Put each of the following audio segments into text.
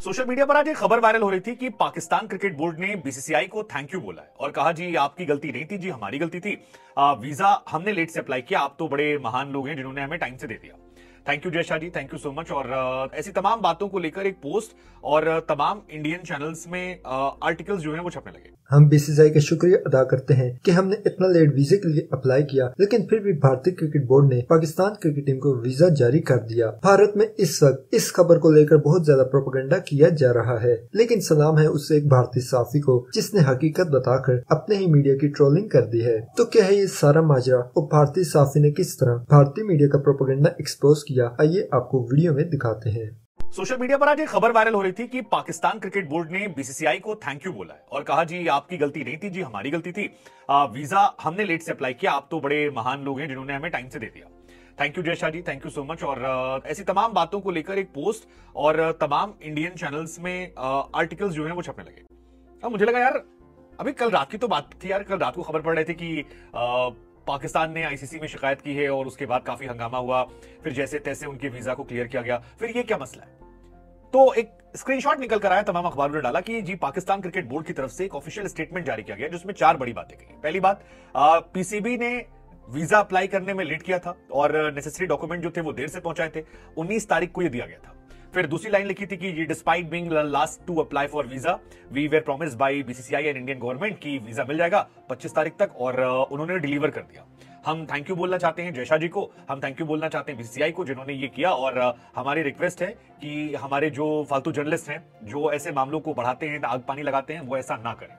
Social media पर आज एक खबर वायरल हो रही थी कि पाकिस्तान क्रिकेट बोर्ड ने बीसीसीआई को थैंक यू बोला है और कहा जी आपकी गलती नहीं थी जी हमारी गलती थी। आ, वीज़ा हमने लेट से अप्लाई किया आप तो बड़े महान लोग हैं जिन्होंने हमें टाइम से दे दिया। Thank you Jay Shah ji thank you so much और uh, ऐसी तमाम बातों को लेकर एक पोस्ट और uh, तमाम इंडियन चैनल्स में आर्टिकल्स जो है वो छपने लगे। हम बीसीसीआई का शुक्रिया अदा करते हैं कि हमने इतना लेट वीजे के लिए अप्लाई किया लेकिन फिर भी भारतीय क्रिकेट बोर्ड ने पाकिस्तान क्रिकेट टीम को वीज़ा जारी कर दिया। भारत में इस वक्त इस खबर को लेकर बहुत ज़्यादा प्रोपोगंडा किया जा रहा है लेकिन सलाम है उससे एक भारतीय साफी को जिसने हकीकत बताकर अपने ही मीडिया की ट्रोलिंग कर दी है। तो क्या है ये सारा माजरा और भारतीय साफी ने किस तरह भारतीय मीडिया का प्रोपोगंडा एक्सपोज किया? आइए आपको वीडियो में दिखाते हैं। सोशल मीडिया पर आज एक खबर वायरल हो रही थी कि पाकिस्तान क्रिकेट बोर्ड ने बीसीसीआई को थैंक यू बोला है। और कहा जी आपकी गलती नहीं थी जी हमारी गलती थी। आ, वीज़ा हमने लेट से अप्लाई किया आप तो बड़े महान लोग हैं जिन्होंने हमें टाइम से दे दिया। Thank you Jay Shah ji thank you so much और ऐसी तमाम बातों को लेकर एक पोस्ट और तमाम इंडियन चैनल्स में आर्टिकल्स जो है वो छपने लगे। अब मुझे लगा यार अभी कल रात की तो बात थी यार कल रात को खबर पड़ रही थी कि पाकिस्तान ने आईसीसी में शिकायत की है और उसके बाद काफ़ी हंगामा हुआ। फिर जैसे तैसे उनके वीज़ा को क्लियर किया गया। फिर ये क्या मसला है? तो एक स्क्रीनशॉट निकल कर आया तमाम अखबारों ने डाला कि जी, पाकिस्तान क्रिकेट बोर्ड की तरफ़ से एक ऑफिशियल स्टेटमेंट जारी किया गया, जिसमें चार बड़ी बातें कही पहली बात पीसीबी ने वीज़ा अप्लाई करने में लेट किया था और नेसेसरी डॉक्यूमेंट जो थे वो देर से पहुँचाए थे। 19 तारीख को ये दिया गया था। फिर दूसरी लाइन लिखी थी कि despite being last to apply for visa we were promise by BCCI and Indian government की वीज़ा मिल जाएगा 25 तारीख तक और उन्होंने डिलीवर कर दिया। हम थैंक यू बोलना चाहते हैं जयशा जी को, हम थैंक यू बोलना चाहते हैं बीसीसीआई को जिन्होंने ये किया और हमारी रिक्वेस्ट है कि हमारे जो फालतू जर्नलिस्ट हैं, जो ऐसे मामलों को बढ़ाते हैं, आग पानी लगाते हैं, वो ऐसा ना करें।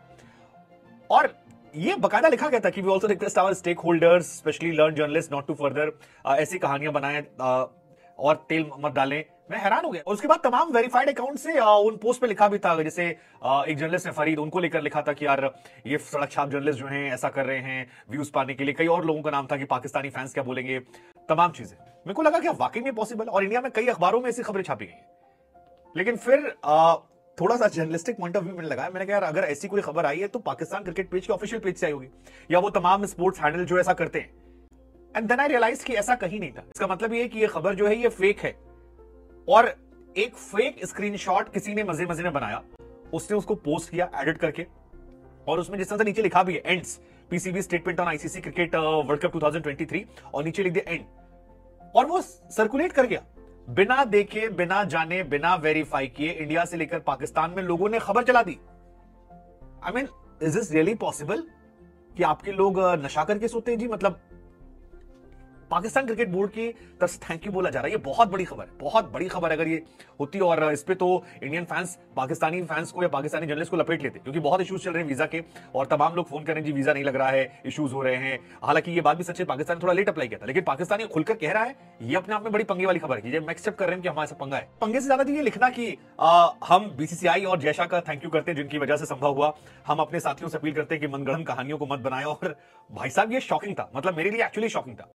और ये बकायदा लिखा गया था कि we also request our stakeholders especially learn journalist not to further ऐसी कहानियाँ बनाएँ और तेल मत डालें। मैं हैरान हो गया। और उसके बाद तमाम वेरीफाइड अकाउंट से उन पोस्ट पे लिखा भी था जैसे एक जर्नलिस्ट ने फरीद उनको लेकर लिखा था कि यार ये सड़क छाप जर्नलिस्ट जो हैं ऐसा कर रहे हैं व्यूज़ पाने के लिए। कई और लोगों का नाम था कि पाकिस्तानी फैंस क्या बोलेंगे। तमाम चीज़ें। मेरे को लगा कि वाकई में पॉसिबल और इंडिया में कई अखबारों में ऐसी खबरें छापी गई लेकिन फिर आ, थोड़ा सा जर्नलिस्टिक पॉइंट ऑफ़ व्यू मैंने लगाया मैंने कहा यार अगर ऐसी कोई खबर आई है तो पाकिस्तान क्रिकेट पेज के ऑफिशियल पेज से आई होगी। या वो तमाम स्पोर्ट्स हैंडल जो ऐसा करते हैं एंड देन आई रियलाइज़ कि ऐसा कहीं नहीं था। इसका मतलब ये कि ये खबर जो है ये फेक है। और एक फेक स्क्रीनशॉट किसी ने मज़े मज़े में बनाया। उसने उसको पोस्ट किया एडिट करके। और उसमें जिस तरह से नीचे लिखा भी है ends PCB statement on ICC cricket world cup 2023 और नीचे लिख दिया एंड और वो सर्कुलेट कर गया। बिना देखे बिना जाने बिना वेरीफाई किए इंडिया से लेकर पाकिस्तान में लोगों ने खबर चला दी। I mean is this really possible कि आपके लोग uh, नशा करके सोते हैं? जी मतलब पाकिस्तान क्रिकेट बोर्ड की तरफ़ से थैंक यू बोला जा रहा है। ये बहुत बड़ी खबर है, बहुत बड़ी खबर अगर ये होती और इस पे तो इंडियन फैंस पाकिस्तानी फैंस को या पाकिस्तानी जर्नलिस्ट को लपेट लेते, क्योंकि बहुत इशूज चल रहे हैं वीज़ा के, और तमाम लोग फ़ोन करें जी वीज़ा नहीं लग रहा है इशूज हो रहे हैं। हालाँकि ये बात भी सच है, पाकिस्तान थोड़ा लेट अप्लाई किया था, लेकिन पाकिस्तानी खुलकर कह रहा है, ये अपने आप में बड़ी पंगे वाली खबर है मैं एक्सेप्ट कर रहे हैं कि हमारे से पंगा है। पंगे से ज़्यादा ये लिखना कि हम बीसीसीआई और जैशा का थैंक यू करते हैं, जिनकी वजह से संभव हुआ, हम अपने साथियों से अपील करते हैं कि मनगढ़ कहानियों को मत बनाए, और भाई साहब ये शॉकिंग था मतलब मेरे लिए एक्चुअली शॉकिंग था।